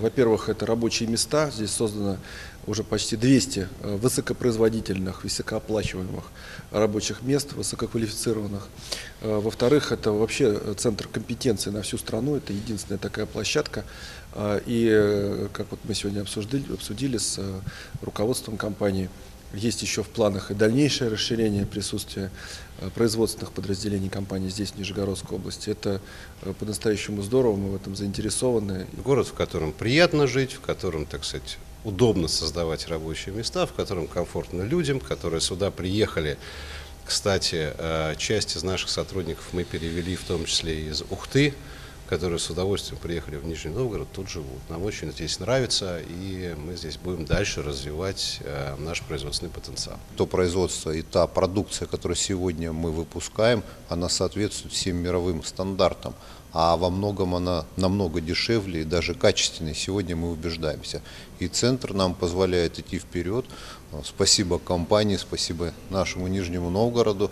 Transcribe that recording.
Во-первых, это рабочие места. Здесь создано уже почти 200 э, высокопроизводительных, высокооплачиваемых рабочих мест, высококвалифицированных. Э, Во-вторых, это вообще центр компетенции на всю страну. Это единственная такая площадка. Э, И, как вот мы сегодня обсудили, обсудили с руководством компании, есть еще в планах и дальнейшее расширение присутствия э, производственных подразделений компании здесь, в Нижегородской области. Это э, по-настоящему здорово, мы в этом заинтересованы. Город, в котором приятно жить, в котором, так сказать, удобно создавать рабочие места, в котором комфортно людям, которые сюда приехали. Кстати, э, часть из наших сотрудников мы перевели в том числе из Ухты, которые с удовольствием приехали в Нижний Новгород, тут живут. Нам очень здесь нравится, и мы здесь будем дальше развивать э, наш производственный потенциал. то производство и та продукция, которую сегодня мы выпускаем, она соответствует всем мировым стандартам. А во многом она намного дешевле и даже качественнее. Сегодня мы убеждаемся. И центр нам позволяет идти вперед. Спасибо компании, спасибо нашему Нижнему Новгороду,